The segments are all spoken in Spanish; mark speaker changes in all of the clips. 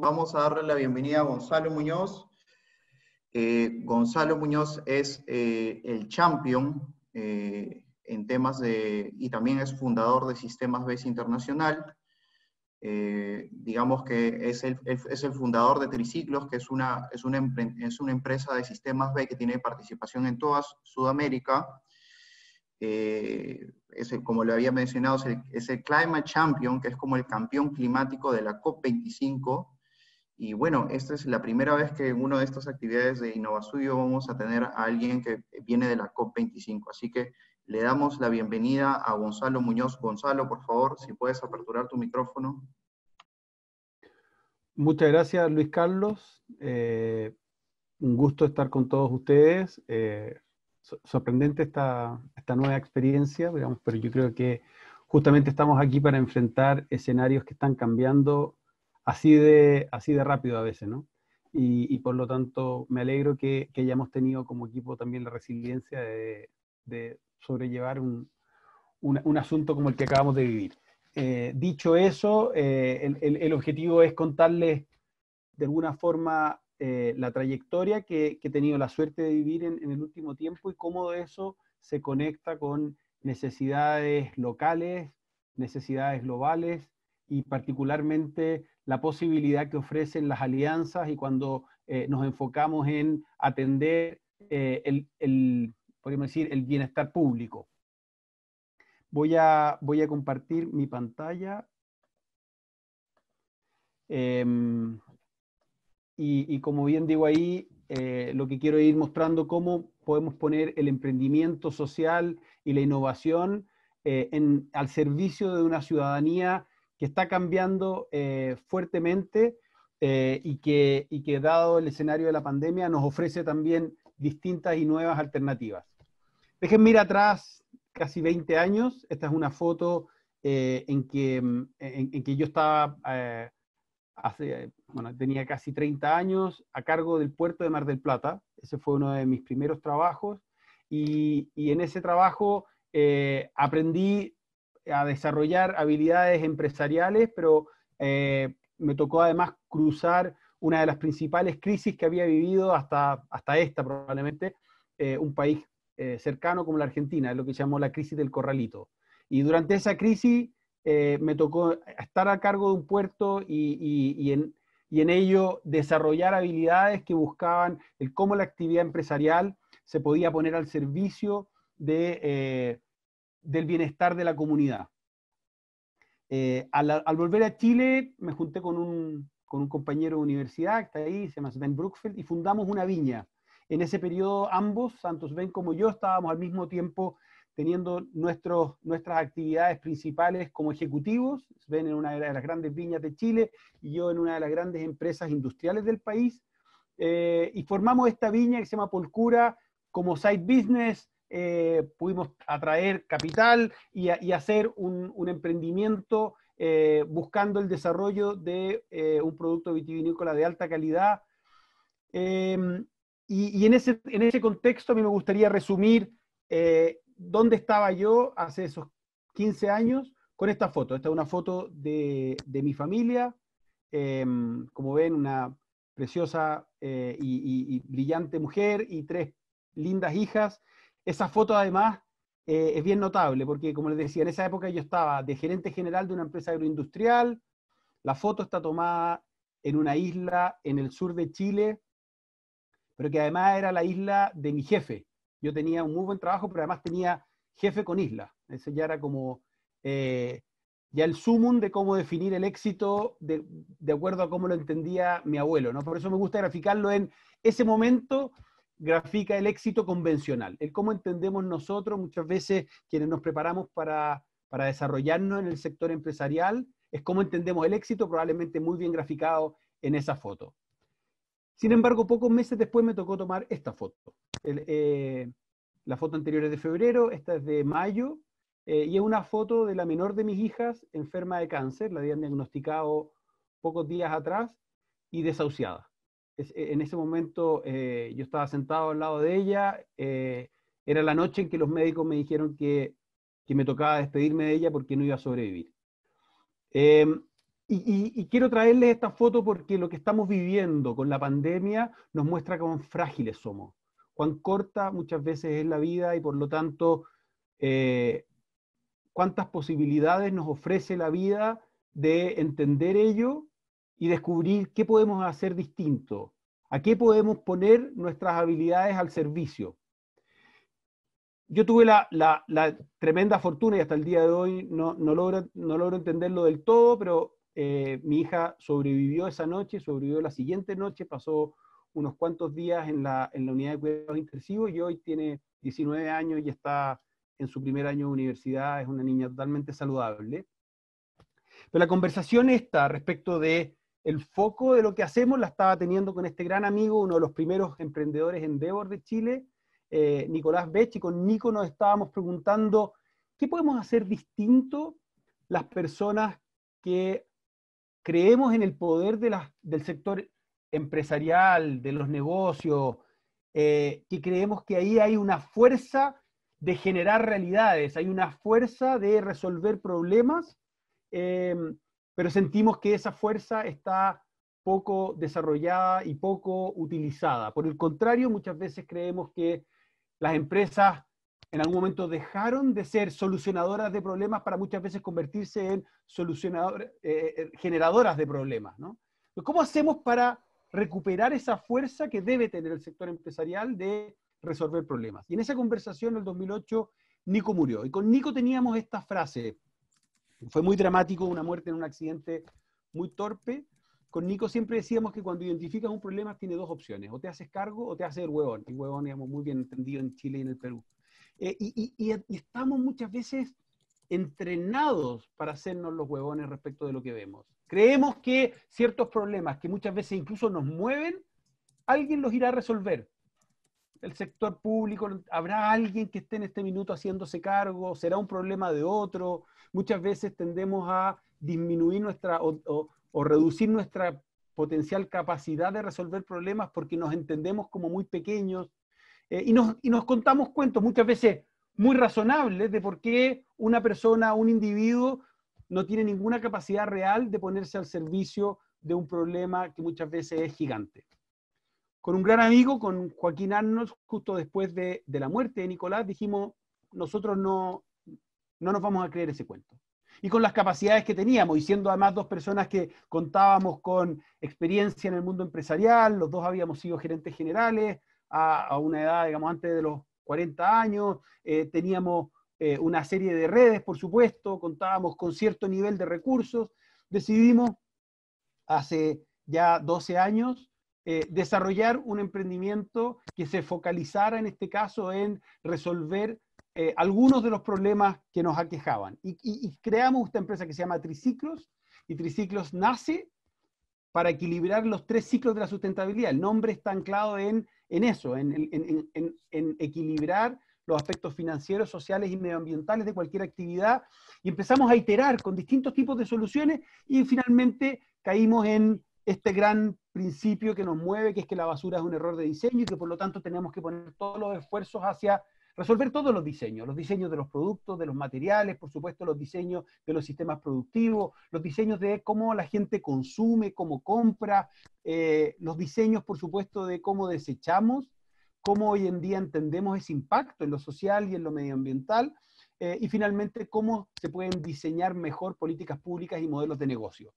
Speaker 1: vamos a darle la bienvenida a Gonzalo Muñoz. Eh, Gonzalo Muñoz es eh, el champion eh, en temas de, y también es fundador de Sistemas BES Internacional. digamos que es el, es el, fundador de Triciclos, que es una, es, una, es una empresa de sistemas B que tiene participación en toda Sudamérica. es como le había mencionado, es el, es el Climate Champion, que es como el campeón climático de la COP25, y bueno, esta es la primera vez que en una de estas actividades de InnovaSuyo vamos a tener a alguien que viene de la COP25. Así que le damos la bienvenida a Gonzalo Muñoz. Gonzalo, por favor, si puedes aperturar tu micrófono.
Speaker 2: Muchas gracias, Luis Carlos. Eh, un gusto estar con todos ustedes. Eh, sorprendente esta, esta nueva experiencia, pero yo creo que justamente estamos aquí para enfrentar escenarios que están cambiando así de, así de rápido a veces, ¿no? Y, por lo tanto me alegro que, hayamos tenido como equipo también la resiliencia de, sobrellevar un, un, asunto como el que acabamos de vivir. Eh, dicho eso, eh, el, objetivo es contarles de alguna forma eh, la trayectoria que, que, he tenido la suerte de vivir en, en, el último tiempo y cómo eso se conecta con necesidades locales, necesidades globales y particularmente la posibilidad que ofrecen las alianzas y cuando eh, nos enfocamos en atender eh, el, podríamos decir, el bienestar público. Voy a, voy a compartir mi pantalla. Em, y, como bien digo ahí, eh, lo que quiero ir mostrando cómo podemos poner el emprendimiento social y la innovación en, al servicio de una ciudadanía que está cambiando eh, fuertemente eh, y, que, y que dado el escenario de la pandemia nos ofrece también distintas y nuevas alternativas. Déjenme ir atrás casi 20 años. Esta es una foto eh, en, que, en, que yo estaba, tenía casi 30 años a cargo del puerto de Mar del Plata. Ese fue uno de mis primeros trabajos. Y, y en ese trabajo aprendí a desarrollar habilidades empresariales, pero eh, me tocó además cruzar una de las principales crisis que había vivido hasta, hasta esta probablemente, eh, un país eh, cercano como la Argentina, lo que llamó la crisis del corralito. Y durante esa crisis me tocó estar a cargo de un puerto y, y, en, y, en, ello desarrollar habilidades que buscaban el cómo la actividad empresarial se podía poner al servicio de del bienestar de la comunidad. Eh, al, volver a Chile, me junté con un, compañero de universidad que está ahí, se llama Sven Brookfield, y fundamos una viña. En ese periodo, ambos, tanto Sven como yo, estábamos al mismo tiempo teniendo nuestros, nuestras actividades principales como ejecutivos, Sven en una de las grandes viñas de Chile y yo en una de las grandes empresas industriales del país, eh, y formamos esta viña que se llama Polcura como side business, eh, pudimos atraer capital y, hacer un, emprendimiento eh, buscando el desarrollo de eh, un producto vitivinícola de alta calidad. Em, y, en, ese, en ese contexto a mí me gustaría resumir dónde estaba yo hace esos 15 años con esta foto. Esta es una foto de, mi familia, em, como ven, una preciosa y brillante mujer y tres lindas hijas esa foto además eh, es bien notable porque, como les decía, en esa época yo estaba de gerente general de una empresa agroindustrial. La foto está tomada en una isla en el sur de Chile, pero que además era la isla de mi jefe. Yo tenía un muy buen trabajo, pero además tenía jefe con isla. Ese ya era como eh, ya el sumum de cómo definir el éxito de, de, acuerdo a cómo lo entendía mi abuelo. ¿no? Por eso me gusta graficarlo en ese momento grafica el éxito convencional, el cómo entendemos nosotros muchas veces quienes nos preparamos para, desarrollarnos en el sector empresarial, es cómo entendemos el éxito, probablemente muy bien graficado en esa foto. Sin embargo, pocos meses después me tocó tomar esta foto. Eh, la foto anterior es de febrero, esta es de mayo, eh, y es una foto de la menor de mis hijas enferma de cáncer, la habían diagnosticado pocos días atrás, y desahuciada. E, en ese momento eh, yo estaba sentado al lado de ella, eh, era la noche en que los médicos me dijeron que, que, me tocaba despedirme de ella porque no iba a sobrevivir. Em, y, quiero traerles esta foto porque lo que estamos viviendo con la pandemia nos muestra cuán frágiles somos, cuán corta muchas veces es la vida y por lo tanto eh, cuántas posibilidades nos ofrece la vida de entender ello y descubrir qué podemos hacer distinto, a qué podemos poner nuestras habilidades al servicio. Yo tuve la, tremenda fortuna y hasta el día de hoy no, no, logro, no logro entenderlo del todo, pero eh, mi hija sobrevivió esa noche, sobrevivió la siguiente noche, pasó unos cuantos días en la, en la unidad de cuidados intensivos y hoy tiene 19 años y está en su primer año de universidad, es una niña totalmente saludable. Pero la conversación esta respecto de el foco de lo que hacemos la estaba teniendo con este gran amigo, uno de los primeros emprendedores en Endeavor de Chile, eh, Nicolás Bech, y con Nico nos estábamos preguntando, ¿qué podemos hacer distinto las personas que creemos en el poder de del sector empresarial, de los negocios, eh, que creemos que ahí hay una fuerza de generar realidades, hay una fuerza de resolver problemas, eh, pero sentimos que esa fuerza está poco desarrollada y poco utilizada. Por el contrario, muchas veces creemos que las empresas en algún momento dejaron de ser solucionadoras de problemas para muchas veces convertirse en solucionadoras, eh, eh, generadoras de problemas. ¿no? ¿Cómo hacemos para recuperar esa fuerza que debe tener el sector empresarial de resolver problemas? Y en esa conversación, en el 2008, Nico murió. Y con Nico teníamos esta frase. Fue muy dramático, una muerte en un accidente muy torpe. Con Nico siempre decíamos que cuando identificas un problema tiene dos opciones, o te haces cargo o te haces el huevón. El huevón, digamos, muy bien entendido en Chile y en el Perú. Eh, y, estamos muchas veces entrenados para hacernos los huevones respecto de lo que vemos. Creemos que ciertos problemas que muchas veces incluso nos mueven, alguien los irá a resolver. El sector público, habrá alguien que esté en este minuto haciéndose cargo, será un problema de otro. Muchas veces tendemos a disminuir nuestra o, reducir nuestra potencial capacidad de resolver problemas porque nos entendemos como muy pequeños eh, y, nos, y nos contamos cuentos muchas veces muy razonables de por qué una persona, un individuo, no tiene ninguna capacidad real de ponerse al servicio de un problema que muchas veces es gigante. Con un gran amigo, con Joaquín Arnold, justo después de, de la muerte de Nicolás, dijimos, nosotros no, no nos vamos a creer ese cuento. Y con las capacidades que teníamos, y siendo además dos personas que contábamos con experiencia en el mundo empresarial, los dos habíamos sido gerentes generales, a, una edad, digamos, antes de los 40 años, eh, teníamos eh, una serie de redes, por supuesto, contábamos con cierto nivel de recursos, decidimos hace ya 12 años eh, desarrollar un emprendimiento que se focalizara en este caso en resolver algunos de los problemas que nos aquejaban. Y, creamos esta empresa que se llama Triciclos, y Triciclos nace para equilibrar los tres ciclos de la sustentabilidad. El nombre está anclado en en eso, en, equilibrar los aspectos financieros, sociales y medioambientales de cualquier actividad, y empezamos a iterar con distintos tipos de soluciones y finalmente caímos en este gran principio que nos mueve, que es que la basura es un error de diseño y que por lo tanto tenemos que poner todos los esfuerzos hacia resolver todos los diseños, los diseños de los productos, de los materiales, por supuesto los diseños de los sistemas productivos, los diseños de cómo la gente consume, cómo compra, eh, los diseños, por supuesto, de cómo desechamos, cómo hoy en día entendemos ese impacto en lo social y en lo medioambiental, eh, y finalmente cómo se pueden diseñar mejor políticas públicas y modelos de negocio.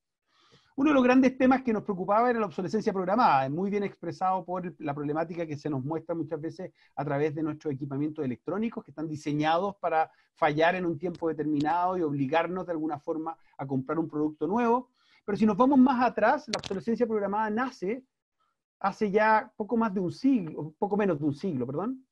Speaker 2: Uno de los grandes temas que nos preocupaba era la obsolescencia programada, muy bien expresado por la problemática que se nos muestra muchas veces a través de nuestros equipamientos electrónicos que están diseñados para fallar en un tiempo determinado y obligarnos de alguna forma a comprar un producto nuevo. Pero si nos vamos más atrás, la obsolescencia programada nace hace ya poco más de un siglo, poco menos de un siglo, perdón,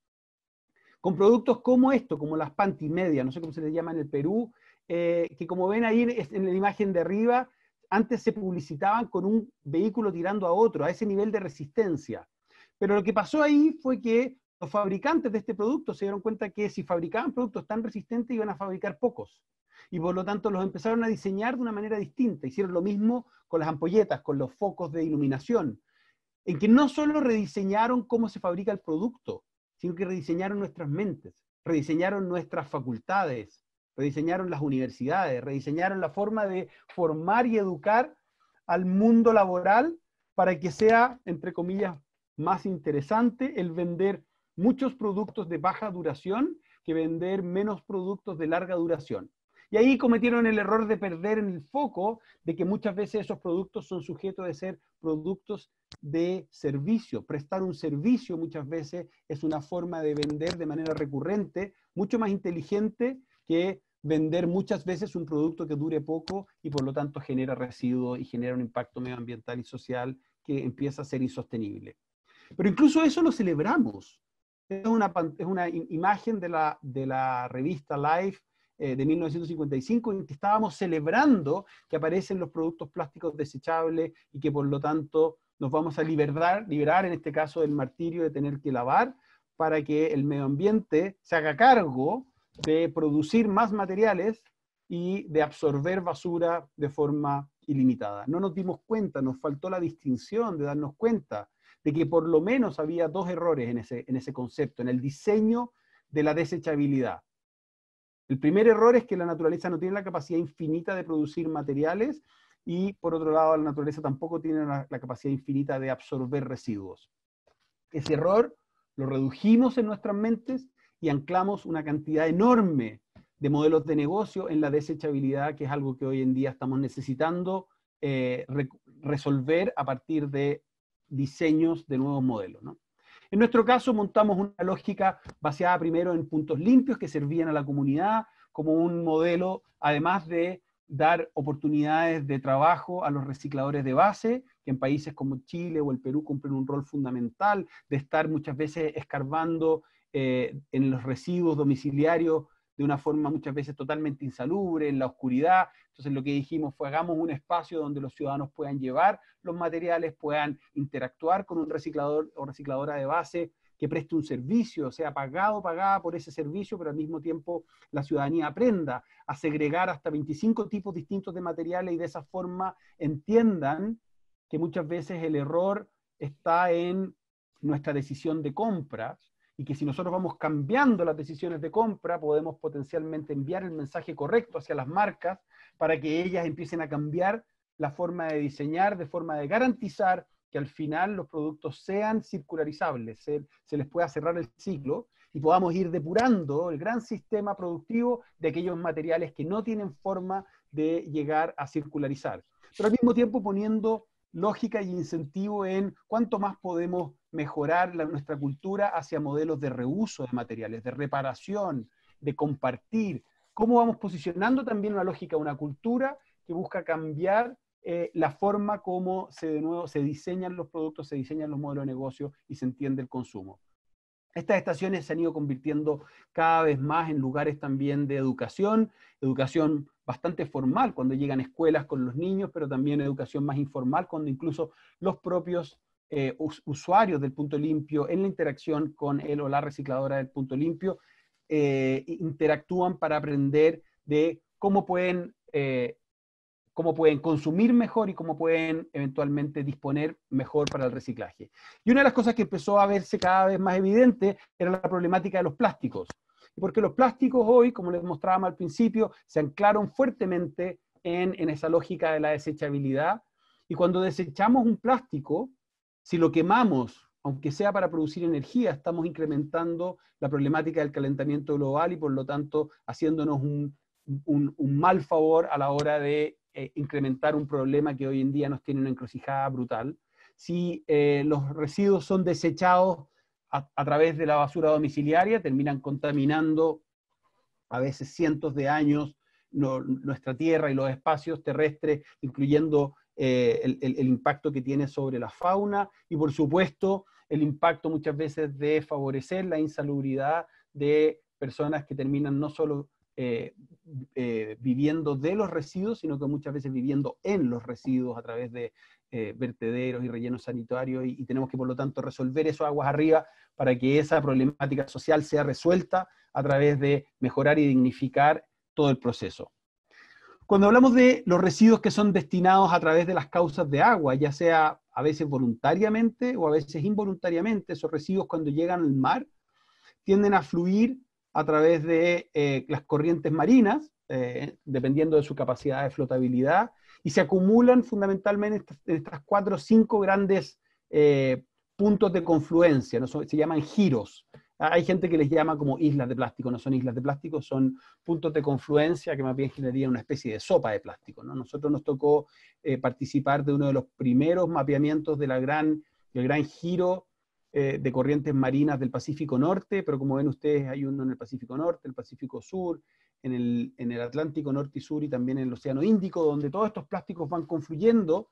Speaker 2: con productos como esto, como las panty media, no sé cómo se les llama en el Perú, eh, que como ven ahí en la imagen de arriba, antes se publicitaban con un vehículo tirando a otro, a ese nivel de resistencia. Pero lo que pasó ahí fue que los fabricantes de este producto se dieron cuenta que si fabricaban productos tan resistentes iban a fabricar pocos. Y por lo tanto los empezaron a diseñar de una manera distinta. Hicieron lo mismo con las ampolletas, con los focos de iluminación, en que no solo rediseñaron cómo se fabrica el producto, sino que rediseñaron nuestras mentes, rediseñaron nuestras facultades, rediseñaron las universidades, rediseñaron la forma de formar y educar al mundo laboral para que sea, entre comillas, más interesante el vender muchos productos de baja duración que vender menos productos de larga duración. Y ahí cometieron el error de perder en el foco de que muchas veces esos productos son sujetos de ser productos de servicio. Prestar un servicio muchas veces es una forma de vender de manera recurrente, mucho más inteligente que vender muchas veces un producto que dure poco y por lo tanto genera residuos y genera un impacto medioambiental y social que empieza a ser insostenible. Pero incluso eso lo celebramos. Es una, es una imagen de la, de la revista Life eh, de 1955 en que estábamos celebrando que aparecen los productos plásticos desechables y que por lo tanto nos vamos a liberar, liberar en este caso del martirio de tener que lavar para que el medio ambiente se haga cargo de producir más materiales y de absorber basura de forma ilimitada. No nos dimos cuenta, nos faltó la distinción de darnos cuenta de que por lo menos había dos errores en ese, en ese concepto, en el diseño de la desechabilidad. El primer error es que la naturaleza no tiene la capacidad infinita de producir materiales y por otro lado la naturaleza tampoco tiene la, capacidad infinita de absorber residuos. Ese error lo redujimos en nuestras mentes y anclamos una cantidad enorme de modelos de negocio en la desechabilidad, que es algo que hoy en día estamos necesitando eh, resolver a partir de diseños de nuevos modelos. ¿no? En nuestro caso montamos una lógica basada primero en puntos limpios que servían a la comunidad como un modelo, además de dar oportunidades de trabajo a los recicladores de base, que en países como Chile o el Perú cumplen un rol fundamental de estar muchas veces escarbando eh, en los residuos domiciliarios de una forma muchas veces totalmente insalubre, en la oscuridad. Entonces lo que dijimos fue hagamos un espacio donde los ciudadanos puedan llevar los materiales, puedan interactuar con un reciclador o recicladora de base que preste un servicio, sea pagado o pagada por ese servicio, pero al mismo tiempo la ciudadanía aprenda a segregar hasta 25 tipos distintos de materiales y de esa forma entiendan que muchas veces el error está en nuestra decisión de compra y que si nosotros vamos cambiando las decisiones de compra, podemos potencialmente enviar el mensaje correcto hacia las marcas para que ellas empiecen a cambiar la forma de diseñar, de forma de garantizar que al final los productos sean circularizables, se, les pueda cerrar el ciclo y podamos ir depurando el gran sistema productivo de aquellos materiales que no tienen forma de llegar a circularizar. Pero al mismo tiempo poniendo lógica y incentivo en cuánto más podemos mejorar nuestra cultura hacia modelos de reuso de materiales, de reparación, de compartir. Cómo vamos posicionando también una lógica, una cultura que busca cambiar eh, la forma como se, de nuevo, se diseñan los productos, se diseñan los modelos de negocio y se entiende el consumo. Estas estaciones se han ido convirtiendo cada vez más en lugares también de educación, educación bastante formal cuando llegan escuelas con los niños, pero también educación más informal cuando incluso los propios eh, usuarios del punto limpio en la interacción con él o la recicladora del punto limpio eh, interactúan para aprender de cómo pueden eh, cómo pueden consumir mejor y cómo pueden eventualmente disponer mejor para el reciclaje. Y una de las cosas que empezó a verse cada vez más evidente era la problemática de los plásticos. Porque los plásticos hoy, como les mostrábamos al principio, se anclaron fuertemente en, esa lógica de la desechabilidad. Y cuando desechamos un plástico, si lo quemamos, aunque sea para producir energía, estamos incrementando la problemática del calentamiento global y por lo tanto haciéndonos un mal favor a la hora de eh, incrementar un problema que hoy en día nos tiene una encrucijada brutal. Si eh, los residuos son desechados a, través de la basura domiciliaria, terminan contaminando a veces cientos de años nuestra tierra y los espacios terrestres, incluyendo eh, el, impacto que tiene sobre la fauna y por supuesto el impacto muchas veces de favorecer la insalubridad de personas que terminan no solo eh, eh, viviendo de los residuos, sino que muchas veces viviendo en los residuos a través de vertederos y rellenos sanitarios, y, tenemos que por lo tanto resolver eso aguas arriba para que esa problemática social sea resuelta a través de mejorar y dignificar todo el proceso. Cuando hablamos de los residuos que son destinados a través de las causas de agua, ya sea a veces voluntariamente o a veces involuntariamente, esos residuos cuando llegan al mar tienden a fluir a través de eh, las corrientes marinas, eh, dependiendo de su capacidad de flotabilidad, y se acumulan fundamentalmente en estas, cuatro o cinco grandes eh, puntos de confluencia, ¿no? se llaman giros. Hay gente que les llama como islas de plástico, no son islas de plástico, son puntos de confluencia que más bien generarían una especie de sopa de plástico. ¿no? Nosotros nos tocó participar de uno de los primeros mapeamientos de gran, del gran giro eh, de corrientes marinas del Pacífico Norte, pero como ven ustedes hay uno en el Pacífico Norte, el Pacífico Sur, en el, en el Atlántico Norte y Sur y también en el Océano Índico, donde todos estos plásticos van confluyendo,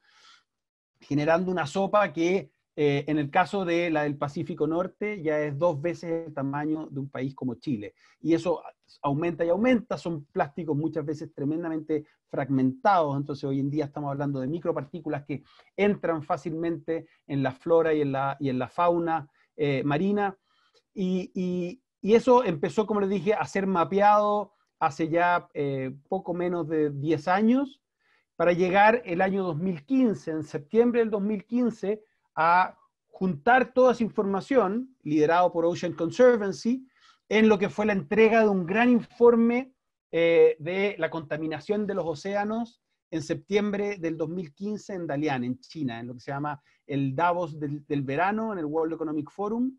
Speaker 2: generando una sopa que eh, en el caso de la del Pacífico Norte ya es dos veces el tamaño de un país como Chile. Y eso aumenta y aumenta, son plásticos muchas veces tremendamente fragmentados, entonces hoy en día estamos hablando de micropartículas que entran fácilmente en la flora y en la, y en la fauna eh, marina. Y, eso empezó, como les dije, a ser mapeado hace ya eh, poco menos de 10 años, para llegar el año 2015, en septiembre del 2015, a juntar toda esa información, liderado por Ocean Conservancy, en lo que fue la entrega de un gran informe eh, de la contaminación de los océanos en septiembre del 2015 en Dalian, en China, en lo que se llama el Davos del, verano, en el World Economic Forum.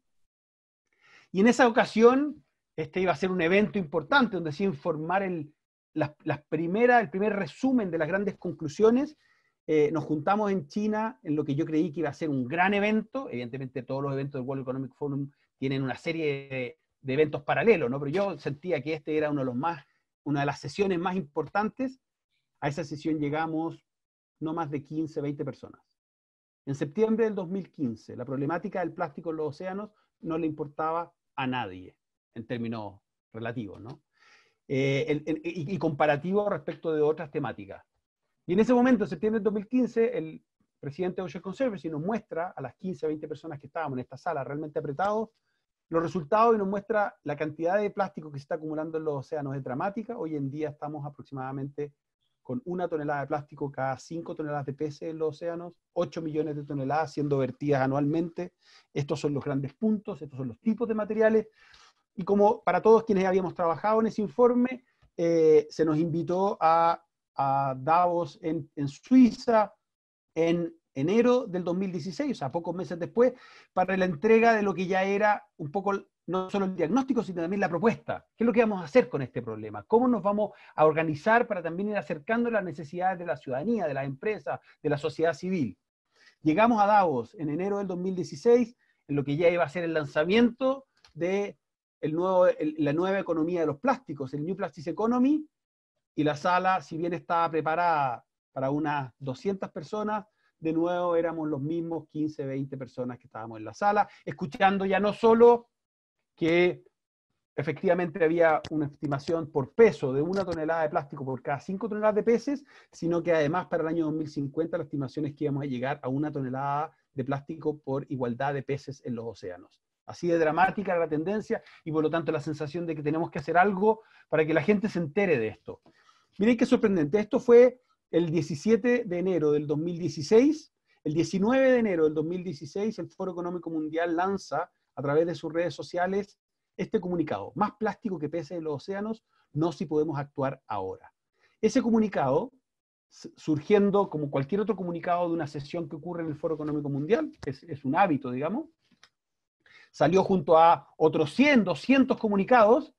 Speaker 2: Y en esa ocasión, este iba a ser un evento importante donde se informar el, las, las el primer resumen de las grandes conclusiones eh, nos juntamos en China en lo que yo creí que iba a ser un gran evento. Evidentemente todos los eventos del World Economic Forum tienen una serie de, eventos paralelos, ¿no? Pero yo sentía que este era uno de los más, una de las sesiones más importantes. A esa sesión llegamos no más de 15, 20 personas. En septiembre del 2015, la problemática del plástico en los océanos no le importaba a nadie, en términos relativos, ¿no? Eh, y, y comparativo respecto de otras temáticas. Y en ese momento, en septiembre de 2015, el presidente de Ocean Conservancy nos muestra a las 15, 20 personas que estábamos en esta sala realmente apretados, los resultados y nos muestra la cantidad de plástico que se está acumulando en los océanos es dramática. Hoy en día estamos aproximadamente con una tonelada de plástico cada 5 toneladas de peces en los océanos, 8 millones de toneladas siendo vertidas anualmente. Estos son los grandes puntos, estos son los tipos de materiales. Y como para todos quienes habíamos trabajado en ese informe, eh, se nos invitó a a Davos en, Suiza en enero del 2016, o sea, pocos meses después, para la entrega de lo que ya era un poco no solo el diagnóstico, sino también la propuesta. ¿Qué es lo que vamos a hacer con este problema? ¿Cómo nos vamos a organizar para también ir acercando las necesidades de la ciudadanía, de las empresas, de la sociedad civil? Llegamos a Davos en enero del 2016, en lo que ya iba a ser el lanzamiento de el nuevo, la nueva economía de los plásticos, el New Plastics Economy, y la sala, si bien estaba preparada para unas 200 personas, de nuevo éramos los mismos 15, 20 personas que estábamos en la sala, escuchando ya no solo que efectivamente había una estimación por peso de una tonelada de plástico por cada 5 toneladas de peces, sino que además para el año 2050 la estimación es que íbamos a llegar a una tonelada de plástico por igualdad de peces en los océanos. Así de dramática la tendencia y por lo tanto la sensación de que tenemos que hacer algo para que la gente se entere de esto. Miren qué sorprendente. Esto fue el 17 de enero del 2016. El 19 de enero del 2016, el Foro Económico Mundial lanza a través de sus redes sociales este comunicado. Más plástico que pese en los océanos, no si podemos actuar ahora. Ese comunicado, surgiendo como cualquier otro comunicado de una sesión que ocurre en el Foro Económico Mundial, es, es un hábito, digamos, salió junto a otros 100, 200 comunicados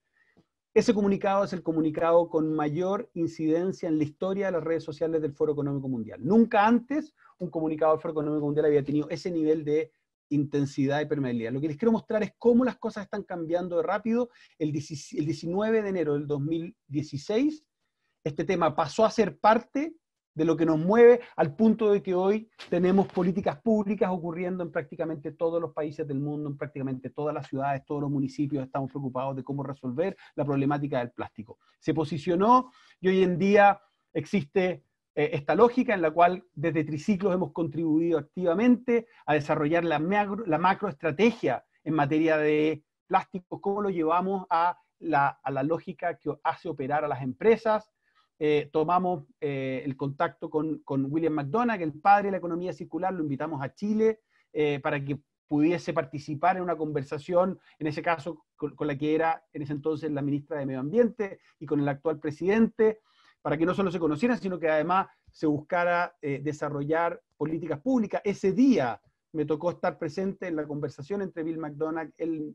Speaker 2: ese comunicado es el comunicado con mayor incidencia en la historia de las redes sociales del Foro Económico Mundial. Nunca antes un comunicado del Foro Económico Mundial había tenido ese nivel de intensidad y permeabilidad. Lo que les quiero mostrar es cómo las cosas están cambiando de rápido. El 19 de enero del 2016, este tema pasó a ser parte de lo que nos mueve al punto de que hoy tenemos políticas públicas ocurriendo en prácticamente todos los países del mundo, en prácticamente todas las ciudades, todos los municipios estamos preocupados de cómo resolver la problemática del plástico. Se posicionó y hoy en día existe eh, esta lógica en la cual desde Triciclos hemos contribuido activamente a desarrollar la, la macroestrategia en materia de plásticos, cómo lo llevamos a la, a la lógica que hace operar a las empresas, eh, tomamos eh, el contacto con, William McDonough, el padre de la economía circular, lo invitamos a Chile eh, para que pudiese participar en una conversación, en ese caso con, la que era en ese entonces la ministra de Medio Ambiente y con el actual presidente, para que no solo se conocieran, sino que además se buscara eh, desarrollar políticas públicas. Ese día me tocó estar presente en la conversación entre Bill McDonald,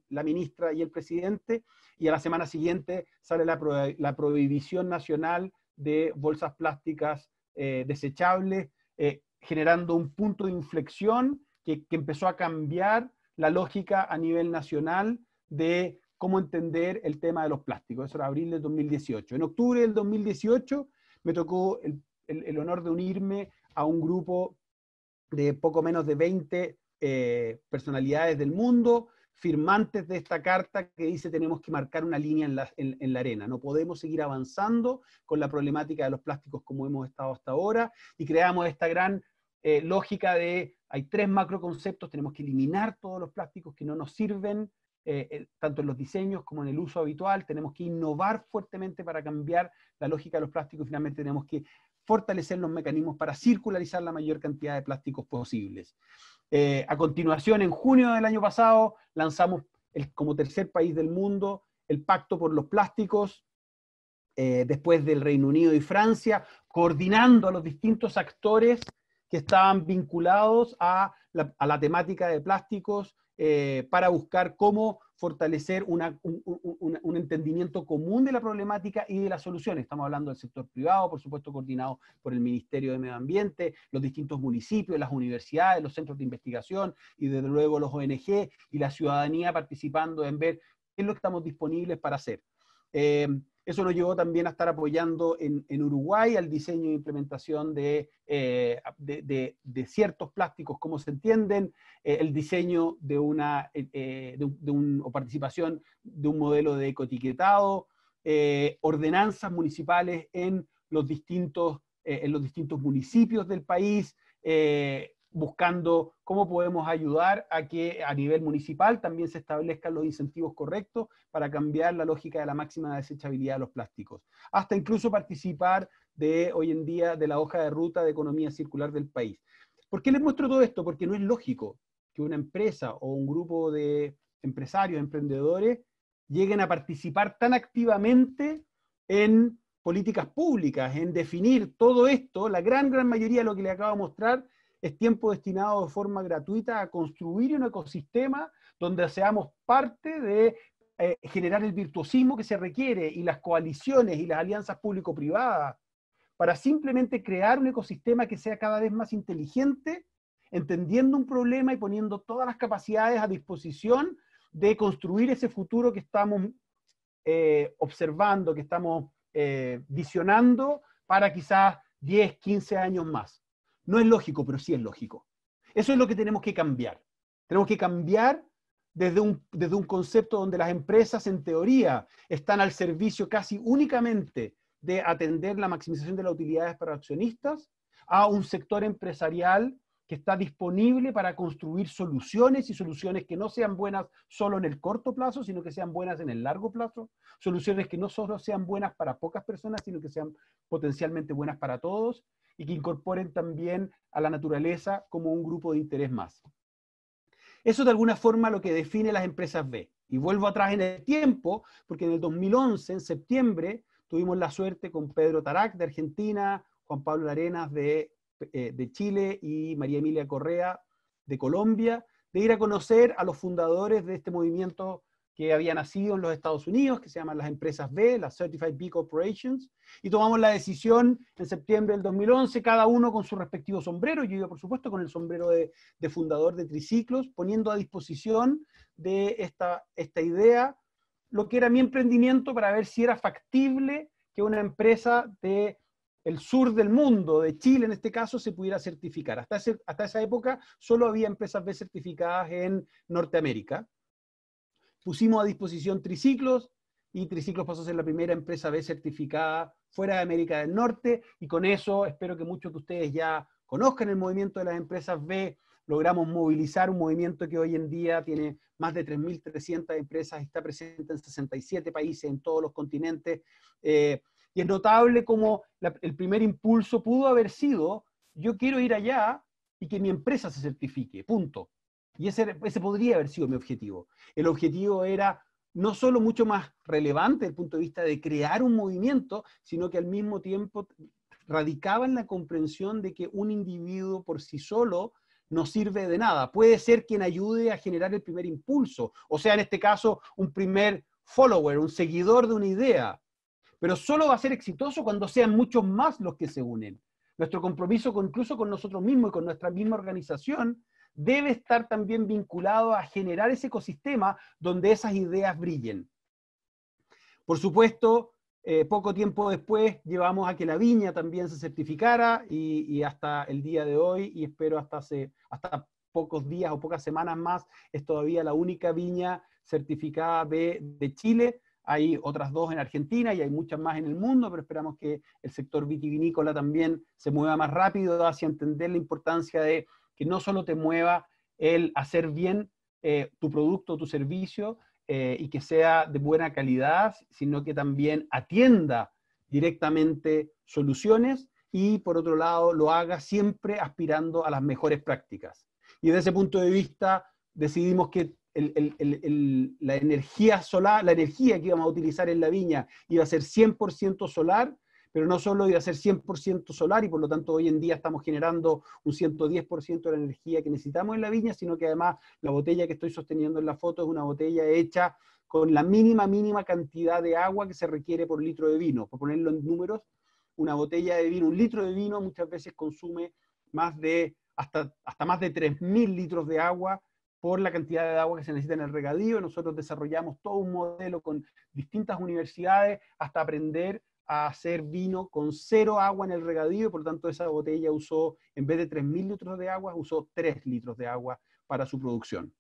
Speaker 2: la ministra y el presidente, y a la semana siguiente sale la, prohibición nacional de bolsas plásticas eh, desechables, eh, generando un punto de inflexión que, empezó a cambiar la lógica a nivel nacional de cómo entender el tema de los plásticos. Eso era abril del 2018. En octubre del 2018 me tocó el honor de unirme a un grupo de poco menos de 20 eh, personalidades del mundo, firmantes de esta carta que dice tenemos que marcar una línea en la, arena. No podemos seguir avanzando con la problemática de los plásticos como hemos estado hasta ahora y creamos esta gran eh, lógica de hay tres macro conceptos, tenemos que eliminar todos los plásticos que no nos sirven, eh, tanto en los diseños como en el uso habitual, tenemos que innovar fuertemente para cambiar la lógica de los plásticos y finalmente tenemos que fortalecer los mecanismos para circularizar la mayor cantidad de plásticos posibles. Eh, a continuación, en junio del año pasado, lanzamos el, como tercer país del mundo el Pacto por los Plásticos, eh, después del Reino Unido y Francia, coordinando a los distintos actores que estaban vinculados a la, temática de plásticos eh, para buscar cómo fortalecer un, entendimiento común de la problemática y de las soluciones. Estamos hablando del sector privado, por supuesto coordinado por el Ministerio de Medio Ambiente, los distintos municipios, las universidades, los centros de investigación y desde luego los ONG y la ciudadanía participando en ver qué es lo que estamos disponibles para hacer. Eh, eso nos llevó también a estar apoyando en, Uruguay al diseño e implementación de, eh, de, ciertos plásticos, como se entienden, eh, el diseño de una, eh, de, o participación de un modelo de ecoetiquetado, ordenanzas municipales en los distintos, en los distintos municipios del país, buscando cómo podemos ayudar a que a nivel municipal también se establezcan los incentivos correctos para cambiar la lógica de la máxima desechabilidad de los plásticos. Hasta incluso participar de hoy en día de la hoja de ruta de economía circular del país. ¿Por qué les muestro todo esto? Porque no es lógico que una empresa o un grupo de empresarios, emprendedores, lleguen a participar tan activamente en políticas públicas, en definir todo esto, la gran, gran mayoría de lo que le acabo de mostrar es tiempo destinado de forma gratuita a construir un ecosistema donde seamos parte de eh, generar el virtuosismo que se requiere y las coaliciones y las alianzas público-privadas para simplemente crear un ecosistema que sea cada vez más inteligente, entendiendo un problema y poniendo todas las capacidades a disposición de construir ese futuro que estamos eh, observando, que estamos eh, visionando para quizás 10, 15 años más. No es lógico, pero sí es lógico. Eso es lo que tenemos que cambiar. Tenemos que cambiar desde un, desde un concepto donde las empresas, en teoría, están al servicio casi únicamente de atender la maximización de las utilidades para accionistas, a un sector empresarial que está disponible para construir soluciones y soluciones que no sean buenas solo en el corto plazo, sino que sean buenas en el largo plazo, soluciones que no solo sean buenas para pocas personas, sino que sean potencialmente buenas para todos, y que incorporen también a la naturaleza como un grupo de interés más. Eso de alguna forma lo que define las empresas B. Y vuelvo atrás en el tiempo, porque en el 2011, en septiembre, tuvimos la suerte con Pedro Tarac de Argentina, Juan Pablo Arenas de, eh, de Chile y María Emilia Correa de Colombia, de ir a conocer a los fundadores de este movimiento que había nacido en los Estados Unidos, que se llaman las empresas B, las Certified B Corporations, y tomamos la decisión en septiembre del 2011, cada uno con su respectivo sombrero, yo iba por supuesto con el sombrero de, fundador de Triciclos, poniendo a disposición de esta, idea lo que era mi emprendimiento para ver si era factible que una empresa de el sur del mundo, de Chile en este caso, se pudiera certificar. Hasta, hasta esa época solo había empresas B certificadas en Norteamérica pusimos a disposición triciclos y Triciclos pasó a ser la primera empresa B certificada fuera de América del Norte y con eso espero que muchos de ustedes ya conozcan el movimiento de las empresas B. Logramos movilizar un movimiento que hoy en día tiene más de 3.300 empresas, está presente en 67 países en todos los continentes. Eh, y es notable como el primer impulso pudo haber sido, yo quiero ir allá y que mi empresa se certifique, punto. Y ese, ese podría haber sido mi objetivo. El objetivo era no solo mucho más relevante desde el punto de vista de crear un movimiento, sino que al mismo tiempo radicaba en la comprensión de que un individuo por sí solo no sirve de nada. Puede ser quien ayude a generar el primer impulso, o sea, en este caso, un primer follower, un seguidor de una idea, pero solo va a ser exitoso cuando sean muchos más los que se unen. Nuestro compromiso incluso con nosotros mismos y con nuestra misma organización debe estar también vinculado a generar ese ecosistema donde esas ideas brillen. Por supuesto, eh, poco tiempo después llevamos a que la viña también se certificara y, hasta el día de hoy, y espero hasta, hace, hasta pocos días o pocas semanas más, es todavía la única viña certificada de, de Chile. Hay otras dos en Argentina y hay muchas más en el mundo, pero esperamos que el sector vitivinícola también se mueva más rápido hacia entender la importancia de que no solo te mueva el hacer bien eh, tu producto, tu servicio, eh, y que sea de buena calidad, sino que también atienda directamente soluciones y por otro lado lo haga siempre aspirando a las mejores prácticas. Y desde ese punto de vista decidimos que la energía solar, la energía que íbamos a utilizar en la viña iba a ser 100% solar pero no solo iba a ser 100% solar y por lo tanto hoy en día estamos generando un 110% de la energía que necesitamos en la viña, sino que además la botella que estoy sosteniendo en la foto es una botella hecha con la mínima, mínima cantidad de agua que se requiere por litro de vino. Por ponerlo en números, una botella de vino, un litro de vino muchas veces consume más de, hasta, hasta más de 3.000 litros de agua por la cantidad de agua que se necesita en el regadío. Nosotros desarrollamos todo un modelo con distintas universidades hasta aprender a hacer vino con cero agua en el regadío, y por lo tanto esa botella usó, en vez de 3.000 litros de agua, usó 3 litros de agua para su producción.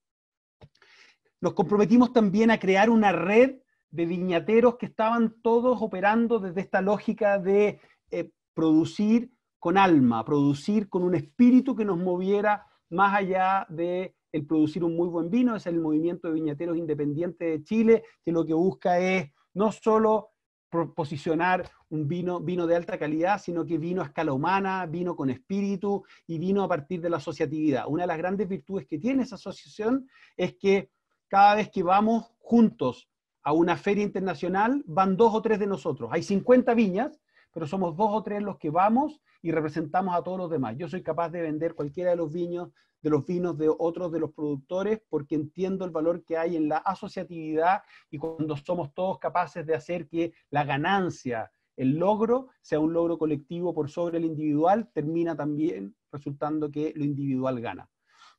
Speaker 2: Nos comprometimos también a crear una red de viñateros que estaban todos operando desde esta lógica de eh, producir con alma, producir con un espíritu que nos moviera más allá de el producir un muy buen vino, es el movimiento de viñateros independientes de Chile, que lo que busca es no solo posicionar un vino, vino de alta calidad, sino que vino a escala humana, vino con espíritu y vino a partir de la asociatividad. Una de las grandes virtudes que tiene esa asociación es que cada vez que vamos juntos a una feria internacional, van dos o tres de nosotros. Hay 50 viñas, pero somos dos o tres los que vamos y representamos a todos los demás. Yo soy capaz de vender cualquiera de los viños, de los vinos de otros de los productores, porque entiendo el valor que hay en la asociatividad y cuando somos todos capaces de hacer que la ganancia, el logro, sea un logro colectivo por sobre el individual, termina también resultando que lo individual gana.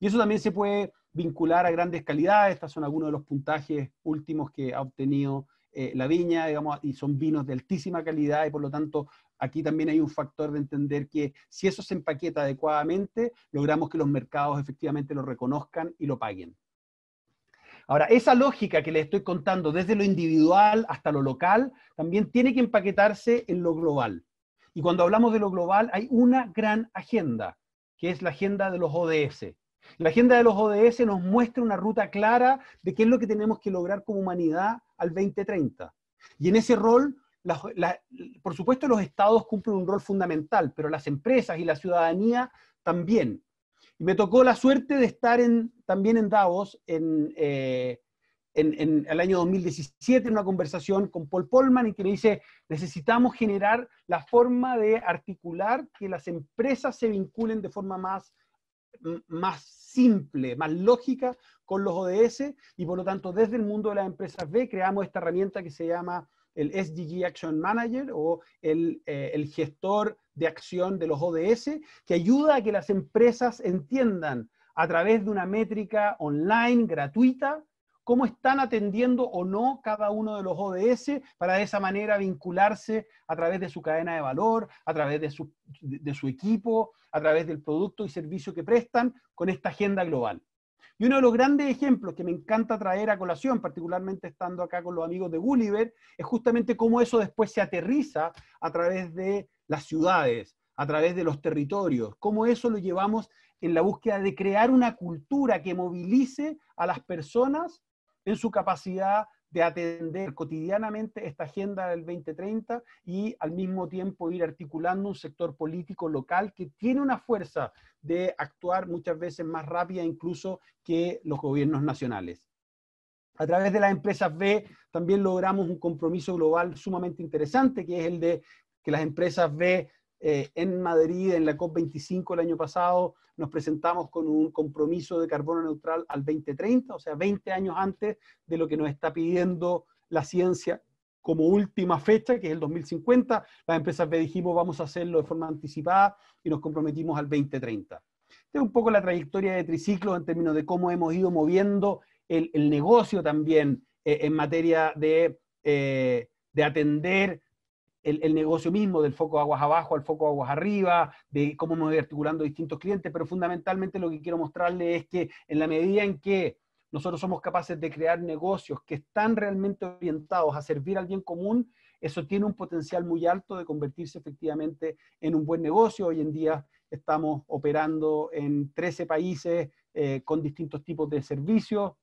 Speaker 2: Y eso también se puede vincular a grandes calidades, estos son algunos de los puntajes últimos que ha obtenido eh, la viña, digamos, y son vinos de altísima calidad y por lo tanto aquí también hay un factor de entender que si eso se empaqueta adecuadamente, logramos que los mercados efectivamente lo reconozcan y lo paguen. Ahora, esa lógica que les estoy contando desde lo individual hasta lo local, también tiene que empaquetarse en lo global. Y cuando hablamos de lo global, hay una gran agenda, que es la agenda de los ODS. La agenda de los ODS nos muestra una ruta clara de qué es lo que tenemos que lograr como humanidad al 2030. Y en ese rol, por supuesto, los estados cumplen un rol fundamental, pero las empresas y la ciudadanía también. Y me tocó la suerte de estar en, también en Davos en, eh, en, el año 2017 en una conversación con Paul Polman y que me dice, necesitamos generar la forma de articular que las empresas se vinculen de forma más, más simple, más lógica con los ODS y por lo tanto desde el mundo de las empresas B creamos esta herramienta que se llama el SDG Action Manager o el, eh, el, gestor de acción de los ODS, que ayuda a que las empresas entiendan a través de una métrica online gratuita cómo están atendiendo o no cada uno de los ODS para de esa manera vincularse a través de su cadena de valor, a través de su, de su equipo, a través del producto y servicio que prestan con esta agenda global. Y uno de los grandes ejemplos que me encanta traer a colación, particularmente estando acá con los amigos de Gulliver, es justamente cómo eso después se aterriza a través de las ciudades, a través de los territorios, cómo eso lo llevamos en la búsqueda de crear una cultura que movilice a las personas en su capacidad de atender cotidianamente esta agenda del 2030 y al mismo tiempo ir articulando un sector político local que tiene una fuerza de actuar muchas veces más rápida incluso que los gobiernos nacionales. A través de las empresas B también logramos un compromiso global sumamente interesante, que es el de que las empresas B eh, en Madrid, en la COP25 el año pasado, nos presentamos con un compromiso de carbono neutral al 2030, o sea, 20 años antes de lo que nos está pidiendo la ciencia como última fecha, que es el 2050. Las empresas B dijimos vamos a hacerlo de forma anticipada y nos comprometimos al 2030. Esta es un poco la trayectoria de Triciclo en términos de cómo hemos ido moviendo el, negocio también eh, en materia de, eh, de atender el, negocio mismo, del foco aguas abajo al foco aguas arriba, de cómo me voy articulando distintos clientes, pero fundamentalmente lo que quiero mostrarle es que en la medida en que nosotros somos capaces de crear negocios que están realmente orientados a servir al bien común, eso tiene un potencial muy alto de convertirse efectivamente en un buen negocio. Hoy en día estamos operando en 13 países eh, con distintos tipos de servicios,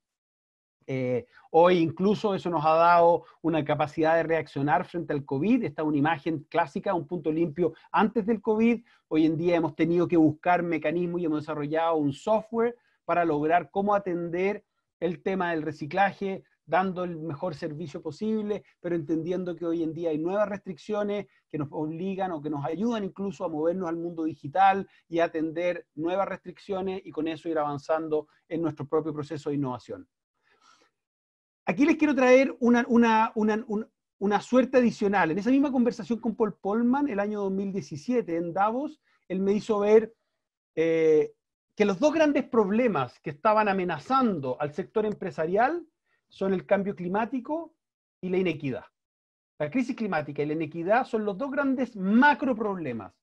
Speaker 2: eh, hoy incluso eso nos ha dado una capacidad de reaccionar frente al COVID. Esta es una imagen clásica, un punto limpio antes del COVID. Hoy en día hemos tenido que buscar mecanismos y hemos desarrollado un software para lograr cómo atender el tema del reciclaje, dando el mejor servicio posible, pero entendiendo que hoy en día hay nuevas restricciones que nos obligan o que nos ayudan incluso a movernos al mundo digital y atender nuevas restricciones y con eso ir avanzando en nuestro propio proceso de innovación. Aquí les quiero traer una, una, suerte adicional. En esa misma conversación con Paul Polman, el año 2017, en Davos, él me hizo ver eh, que los dos grandes problemas que estaban amenazando al sector empresarial son el cambio climático y la inequidad. La crisis climática y la inequidad son los dos grandes macro problemas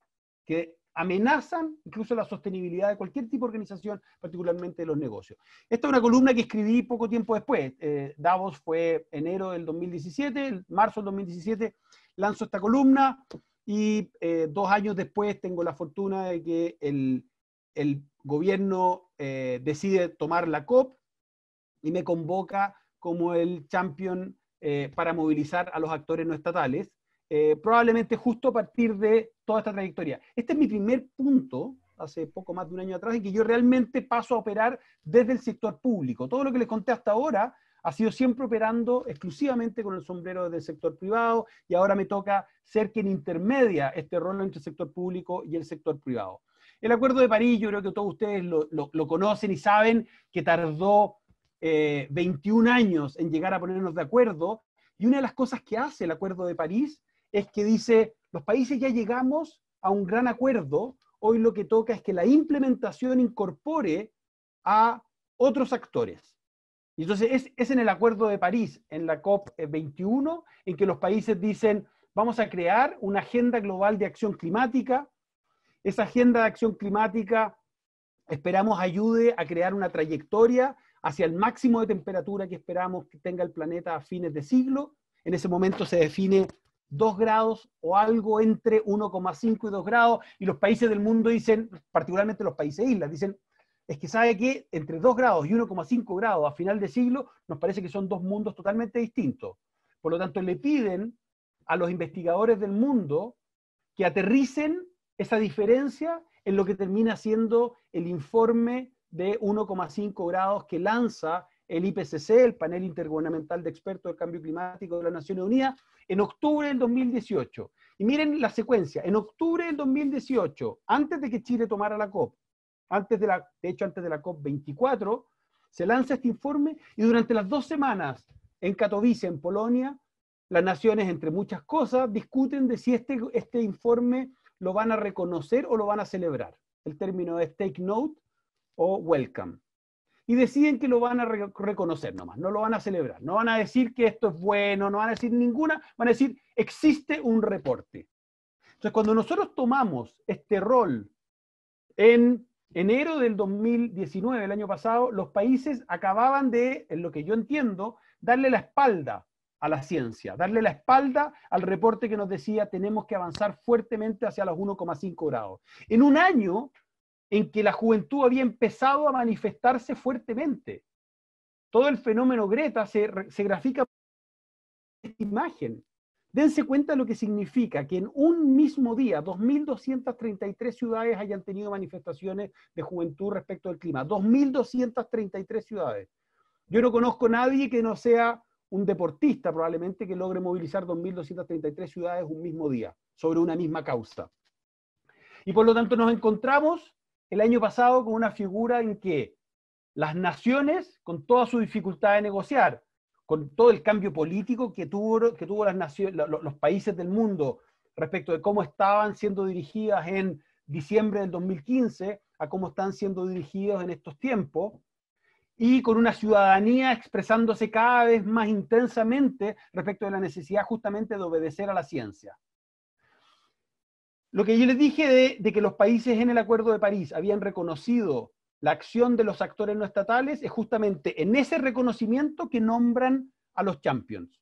Speaker 2: que amenazan incluso la sostenibilidad de cualquier tipo de organización, particularmente de los negocios. Esta es una columna que escribí poco tiempo después. Eh, Davos fue enero del 2017, marzo del 2017 lanzo esta columna y eh, dos años después tengo la fortuna de que el, gobierno eh, decide tomar la COP y me convoca como el champion para movilizar a los actores no estatales. Eh, probablemente justo a partir de toda esta trayectoria. Este es mi primer punto, hace poco más de un año atrás, en que yo realmente paso a operar desde el sector público. Todo lo que les conté hasta ahora ha sido siempre operando exclusivamente con el sombrero del sector privado y ahora me toca ser quien intermedia este rol entre el sector público y el sector privado. El Acuerdo de París, yo creo que todos ustedes lo, conocen y saben que tardó 21 eh, años en llegar a ponernos de acuerdo y una de las cosas que hace el Acuerdo de París es que dice, los países ya llegamos a un gran acuerdo, hoy lo que toca es que la implementación incorpore a otros actores. Y entonces es, es en el Acuerdo de París, en la COP21, en que los países dicen, vamos a crear una agenda global de acción climática. Esa agenda de acción climática esperamos ayude a crear una trayectoria hacia el máximo de temperatura que esperamos que tenga el planeta a fines de siglo. En ese momento se define 2 grados o algo entre 1,5 y 2 grados, y los países del mundo dicen, particularmente los países islas, dicen, es que sabe que entre 2 grados y 1,5 grados a final de siglo nos parece que son dos mundos totalmente distintos. Por lo tanto, le piden a los investigadores del mundo que aterricen esa diferencia en lo que termina siendo el informe de 1,5 grados que lanza el IPCC, el Panel Intergubernamental de Expertos del Cambio Climático de las Naciones Unidas, en octubre del 2018. Y miren la secuencia, en octubre del 2018, antes de que Chile tomara la COP, antes de, la, de hecho antes de la COP 24, se lanza este informe y durante las dos semanas en Katowice, en Polonia, las naciones, entre muchas cosas, discuten de si este, este informe lo van a reconocer o lo van a celebrar. El término es take note o welcome y deciden que lo van a reconocer nomás, no lo van a celebrar, no van a decir que esto es bueno, no van a decir ninguna, van a decir existe un reporte. Entonces, cuando nosotros tomamos este rol en enero del 2019, el año pasado, los países acababan de, en lo que yo entiendo, darle la espalda a la ciencia, darle la espalda al reporte que nos decía tenemos que avanzar fuertemente hacia los 1,5 grados. En un año en que la juventud había empezado a manifestarse fuertemente. Todo el fenómeno Greta se, grafica esta imagen. Dense cuenta de lo que significa que en un mismo día 2.233 ciudades hayan tenido manifestaciones de juventud respecto al clima. 2.233 ciudades. Yo no conozco a nadie que no sea un deportista probablemente que logre movilizar 2.233 ciudades un mismo día sobre una misma causa. Y por lo tanto nos encontramos el año pasado con una figura en que las naciones, con toda su dificultad de negociar, con todo el cambio político que tuvo, que tuvo las naciones, los países del mundo respecto de cómo estaban siendo dirigidas en diciembre del 2015 a cómo están siendo dirigidos en estos tiempos, y con una ciudadanía expresándose cada vez más intensamente respecto de la necesidad justamente de obedecer a la ciencia. Lo que yo les dije de, que los países en el Acuerdo de París habían reconocido la acción de los actores no estatales es justamente en ese reconocimiento que nombran a los champions.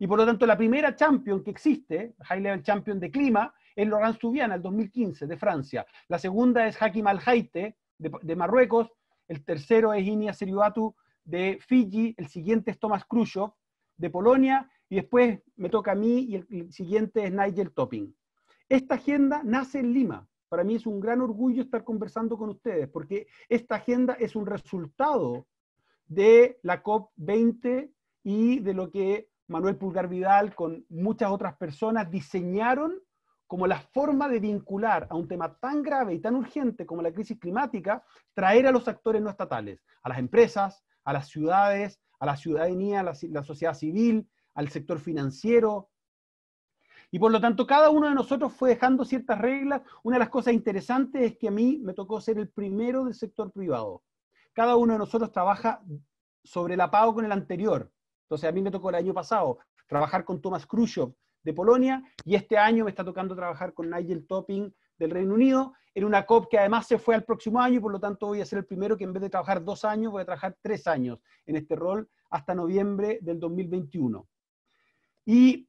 Speaker 2: Y por lo tanto, la primera champion que existe, High Level Champion de clima, es Laurent Soubian, el 2015, de Francia. La segunda es Hakim Al-Haite, de, Marruecos. El tercero es Inia Seriouatou, de Fiji. El siguiente es Thomas Khrushchev, de Polonia. Y después me toca a mí y el siguiente es Nigel Topping. Esta agenda nace en Lima. Para mí es un gran orgullo estar conversando con ustedes, porque esta agenda es un resultado de la COP20 y de lo que Manuel Pulgar Vidal con muchas otras personas diseñaron como la forma de vincular a un tema tan grave y tan urgente como la crisis climática, traer a los actores no estatales, a las empresas, a las ciudades, a la ciudadanía, a la, la sociedad civil, al sector financiero, y por lo tanto, cada uno de nosotros fue dejando ciertas reglas. Una de las cosas interesantes es que a mí me tocó ser el primero del sector privado. Cada uno de nosotros trabaja sobre la pago con el anterior. Entonces, a mí me tocó el año pasado trabajar con Thomas Khrushchev de Polonia y este año me está tocando trabajar con Nigel Topping del Reino Unido en una COP que además se fue al próximo año y por lo tanto voy a ser el primero que en vez de trabajar dos años voy a trabajar tres años en este rol hasta noviembre del 2021. Y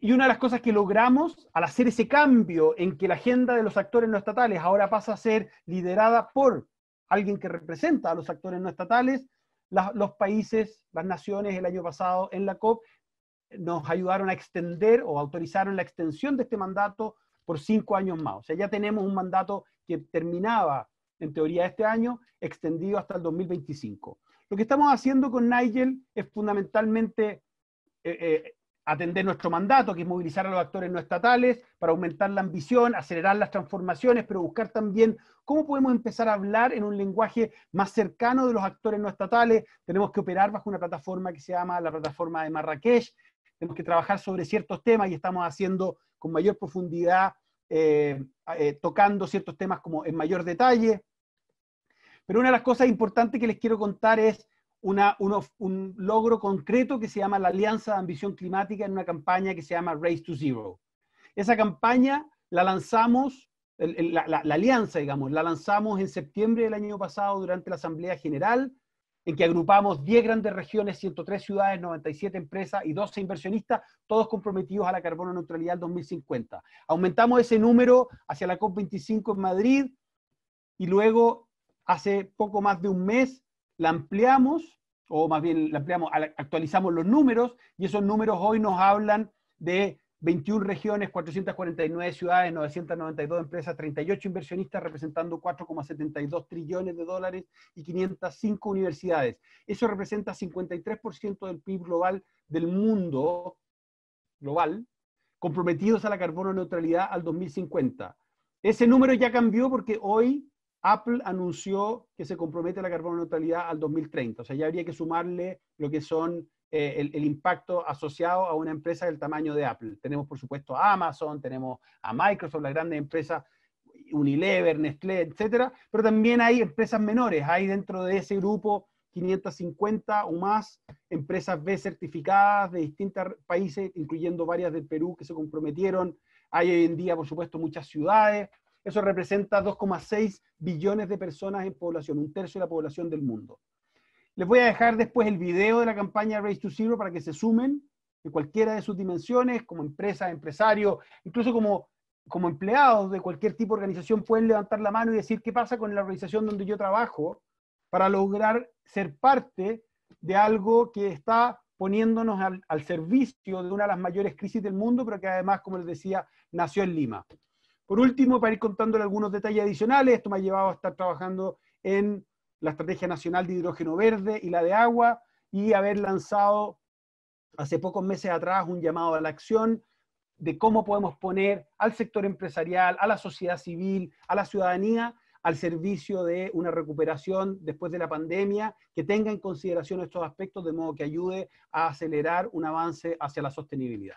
Speaker 2: y una de las cosas que logramos al hacer ese cambio en que la agenda de los actores no estatales ahora pasa a ser liderada por alguien que representa a los actores no estatales, los países, las naciones el año pasado en la COP nos ayudaron a extender o autorizaron la extensión de este mandato por cinco años más. O sea, ya tenemos un mandato que terminaba en teoría este año, extendido hasta el 2025. Lo que estamos haciendo con Nigel es fundamentalmente eh, eh, atender nuestro mandato, que es movilizar a los actores no estatales para aumentar la ambición, acelerar las transformaciones, pero buscar también cómo podemos empezar a hablar en un lenguaje más cercano de los actores no estatales. Tenemos que operar bajo una plataforma que se llama la plataforma de Marrakech. Tenemos que trabajar sobre ciertos temas y estamos haciendo con mayor profundidad, eh, eh, tocando ciertos temas como en mayor detalle. Pero una de las cosas importantes que les quiero contar es un logro concreto que se llama la Alianza de Ambición Climática en una campaña que se llama Race to Zero. Esa campaña la lanzamos, la, alianza, digamos, la lanzamos en septiembre del año pasado durante la Asamblea General, en que agrupamos 10 grandes regiones, 103 ciudades, 97 empresas y 12 inversionistas, todos comprometidos a la carbono neutralidad 2050. Aumentamos ese número hacia la COP25 en Madrid y luego, hace poco más de un mes, la ampliamos, o más bien la ampliamos, actualizamos los números, y esos números hoy nos hablan de 21 regiones, 449 ciudades, 992 empresas, 38 inversionistas representando 4,72 trillones de dólares y 505 universidades. Eso representa 53% del PIB global del mundo global, comprometidos a la carbono neutralidad al 2050. Ese número ya cambió porque hoy Apple anunció que se compromete a la carbono neutralidad al 2030. O sea, ya habría que sumarle lo que son eh, el, impacto asociado a una empresa del tamaño de Apple. Tenemos, por supuesto, a Amazon, tenemos a Microsoft, las grandes empresas, Unilever, Nestlé, etcétera, pero también hay empresas menores. Hay dentro de ese grupo 550 o más empresas B certificadas de distintos países, incluyendo varias del Perú que se comprometieron. Hay hoy en día, por supuesto, muchas ciudades. Eso representa 2,6 billones de personas en población, un tercio de la población del mundo. Les voy a dejar después el video de la campaña Race to Zero para que se sumen en cualquiera de sus dimensiones, como empresa, empresario, incluso como, como empleados de cualquier tipo de organización, pueden levantar la mano y decir qué pasa con la organización donde yo trabajo para lograr ser parte de algo que está poniéndonos al, al, servicio de una de las mayores crisis del mundo, pero que además, como les decía, nació en Lima. Por último, para ir contándole algunos detalles adicionales, esto me ha llevado a estar trabajando en la Estrategia Nacional de Hidrógeno Verde y la de Agua, y haber lanzado hace pocos meses atrás un llamado a la acción de cómo podemos poner al sector empresarial, a la sociedad civil, a la ciudadanía al servicio de una recuperación después de la pandemia que tenga en consideración estos aspectos de modo que ayude a acelerar un avance hacia la sostenibilidad.